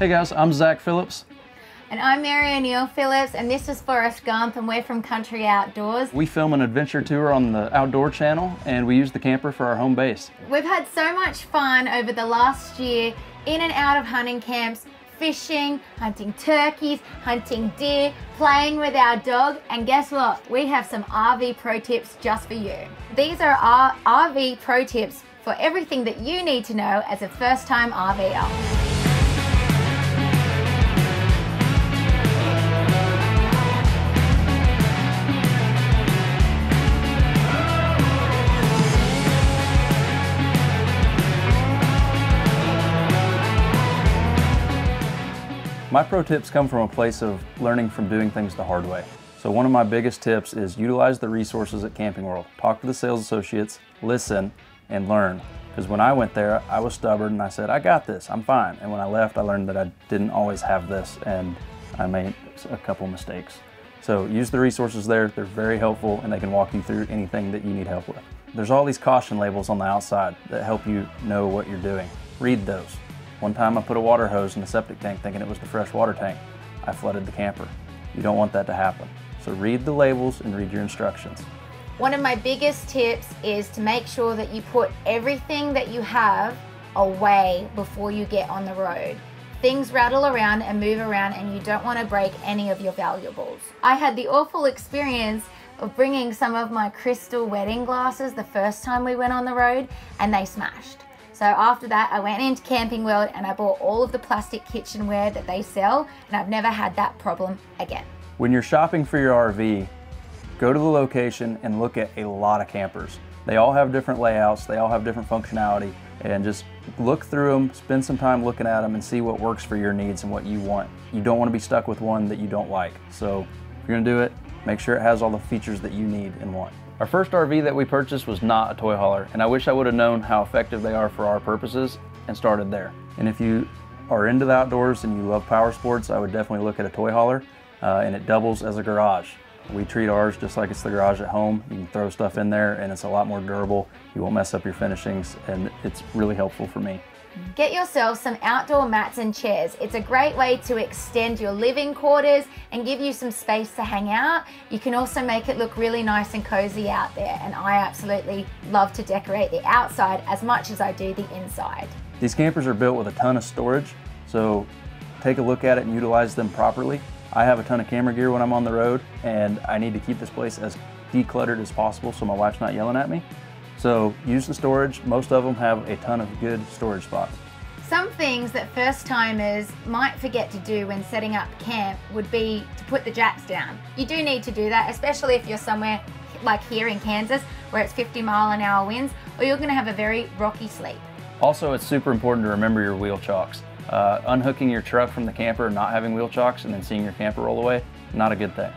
Hey guys, I'm Zach Phillips. And I'm Mary O'Neill Phillips, and this is Forrest Gump, and we're from Country Outdoors. We film an adventure tour on the Outdoor Channel, and we use the camper for our home base. We've had so much fun over the last year in and out of hunting camps, fishing, hunting turkeys, hunting deer, playing with our dog, and guess what? We have some RV pro tips just for you. These are our RV pro tips for everything that you need to know as a first time RVer. My pro tips come from a place of learning from doing things the hard way. So one of my biggest tips is utilize the resources at Camping World. Talk to the sales associates, listen, and learn. Because when I went there, I was stubborn and I said, I got this, I'm fine. And when I left, I learned that I didn't always have this and I made a couple mistakes. So use the resources there, they're very helpful and they can walk you through anything that you need help with. There's all these caution labels on the outside that help you know what you're doing. Read those. One time I put a water hose in the septic tank thinking it was the fresh water tank. I flooded the camper. You don't want that to happen. So read the labels and read your instructions. One of my biggest tips is to make sure that you put everything that you have away before you get on the road. Things rattle around and move around and you don't want to break any of your valuables. I had the awful experience of bringing some of my crystal wedding glasses the first time we went on the road and they smashed. So after that, I went into Camping World and I bought all of the plastic kitchenware that they sell, and I've never had that problem again. When you're shopping for your RV, go to the location and look at a lot of campers. They all have different layouts, they all have different functionality, and just look through them, spend some time looking at them and see what works for your needs and what you want. You don't want to be stuck with one that you don't like. So if you're gonna do it, make sure it has all the features that you need and want. Our first RV that we purchased was not a toy hauler, and I wish I would have known how effective they are for our purposes and started there. And if you are into the outdoors and you love power sports, I would definitely look at a toy hauler, uh, and it doubles as a garage. We treat ours just like it's the garage at home. You can throw stuff in there and it's a lot more durable. You won't mess up your finishings and it's really helpful for me. Get yourself some outdoor mats and chairs. It's a great way to extend your living quarters and give you some space to hang out. You can also make it look really nice and cozy out there and I absolutely love to decorate the outside as much as I do the inside. These campers are built with a ton of storage, so take a look at it and utilize them properly. I have a ton of camera gear when I'm on the road and I need to keep this place as decluttered as possible so my wife's not yelling at me. So use the storage. Most of them have a ton of good storage spots. Some things that first timers might forget to do when setting up camp would be to put the jacks down. You do need to do that, especially if you're somewhere like here in Kansas where it's 50 mile an hour winds or you're going to have a very rocky sleep. Also, it's super important to remember your wheel chocks. Uh, unhooking your truck from the camper, and not having wheel chocks, and then seeing your camper roll away, not a good thing.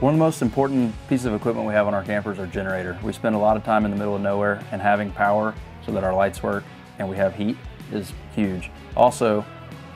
One of the most important pieces of equipment we have on our campers are generator. We spend a lot of time in the middle of nowhere and having power so that our lights work and we have heat is huge. Also,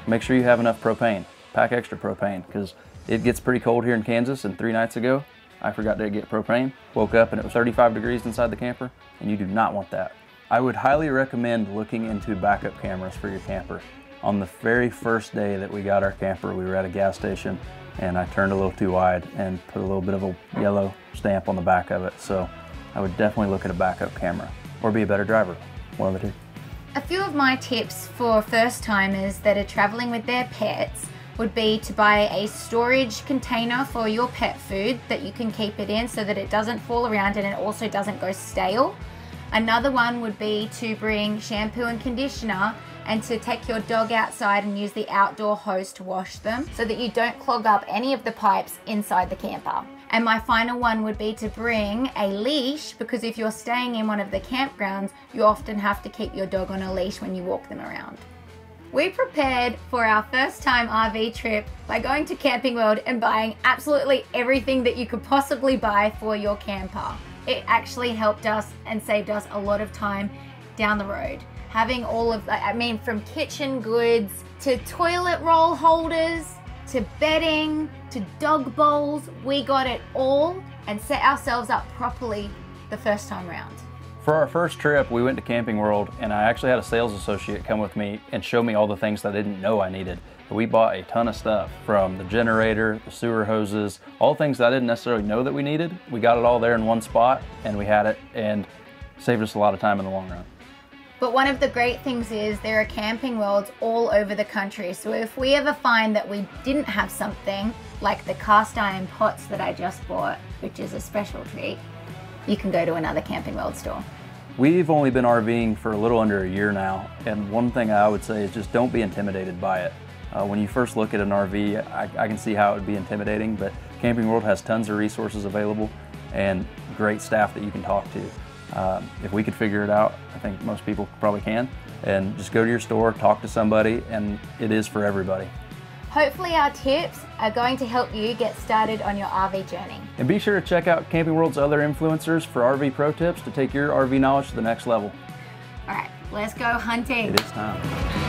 make sure you have enough propane. Pack extra propane because it gets pretty cold here in Kansas and three nights ago, I forgot to get propane. Woke up and it was 35 degrees inside the camper and you do not want that. I would highly recommend looking into backup cameras for your camper. On the very first day that we got our camper, we were at a gas station and I turned a little too wide and put a little bit of a yellow stamp on the back of it. So I would definitely look at a backup camera or be a better driver, one of the two. A few of my tips for first timers that are traveling with their pets would be to buy a storage container for your pet food that you can keep it in so that it doesn't fall around and it also doesn't go stale. Another one would be to bring shampoo and conditioner and to take your dog outside and use the outdoor hose to wash them so that you don't clog up any of the pipes inside the camper. And my final one would be to bring a leash because if you're staying in one of the campgrounds, you often have to keep your dog on a leash when you walk them around. We prepared for our first time RV trip by going to Camping World and buying absolutely everything that you could possibly buy for your camper. It actually helped us and saved us a lot of time down the road having all of. I mean, from kitchen goods to toilet roll holders to bedding to dog bowls, we got it all and set ourselves up properly the first time round. For our first trip, we went to Camping World and I actually had a sales associate come with me and show me all the things that I didn't know I needed. We bought a ton of stuff from the generator, the sewer hoses, all things that I didn't necessarily know that we needed. We got it all there in one spot and we had it and saved us a lot of time in the long run. But one of the great things is there are camping worlds all over the country. So if we ever find that we didn't have something like the cast iron pots that I just bought, which is a special treat, you can go to another camping world store. We've only been RVing for a little under a year now, and one thing I would say is just don't be intimidated by it. Uh, when you first look at an RV, I, I, can see how it would be intimidating, but Camping World has tons of resources available and great staff that you can talk to. Um, if we could figure it out, I think most people probably can. And just go to your store, talk to somebody, and it is for everybody. Hopefully our tips are going to help you get started on your RV journey. And be sure to check out Camping World's other influencers for RV pro tips to take your RV knowledge to the next level. All right, let's go hunting. It is time.